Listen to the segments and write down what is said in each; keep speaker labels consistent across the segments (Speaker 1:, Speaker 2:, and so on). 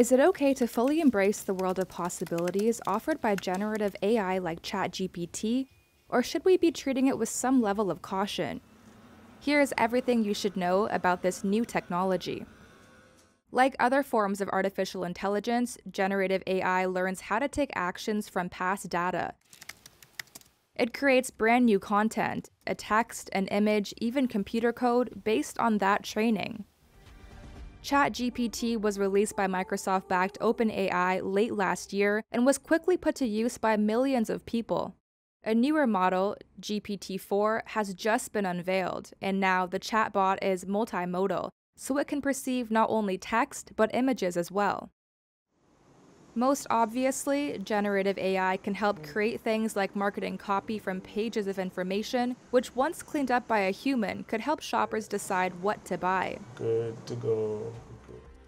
Speaker 1: Is it okay to fully embrace the world of possibilities offered by generative AI like ChatGPT, or should we be treating it with some level of caution? Here is everything you should know about this new technology. Like other forms of artificial intelligence, generative AI learns how to take actions from past data. It creates brand new content, a text, an image, even computer code based on that training. ChatGPT was released by Microsoft backed OpenAI late last year and was quickly put to use by millions of people. A newer model, GPT 4, has just been unveiled, and now the chatbot is multimodal, so it can perceive not only text but images as well. Most obviously, generative AI can help mm. create things like marketing copy from pages of information, which once cleaned up by a human could help shoppers decide what to buy.
Speaker 2: Good to go.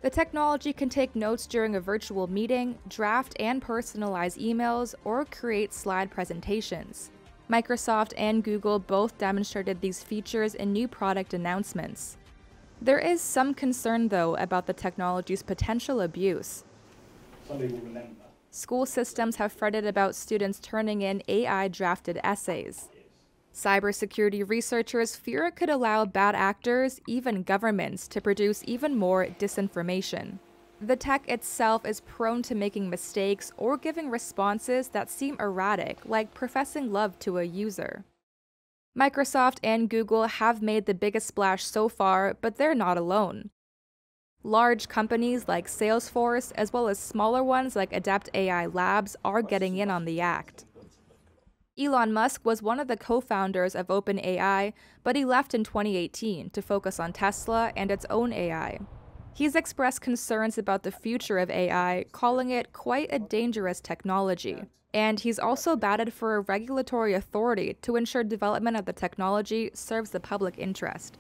Speaker 1: The technology can take notes during a virtual meeting, draft and personalize emails, or create slide presentations. Microsoft and Google both demonstrated these features in new product announcements. There is some concern, though, about the technology's potential abuse. School systems have fretted about students turning in AI drafted essays. Cybersecurity researchers fear it could allow bad actors, even governments, to produce even more disinformation. The tech itself is prone to making mistakes or giving responses that seem erratic, like professing love to a user. Microsoft and Google have made the biggest splash so far, but they're not alone. Large companies like Salesforce, as well as smaller ones like Adept AI Labs, are getting in on the act. Elon Musk was one of the co founders of OpenAI, but he left in 2018 to focus on Tesla and its own AI. He's expressed concerns about the future of AI, calling it quite a dangerous technology. And he's also batted for a regulatory authority to ensure development of the technology serves the public interest.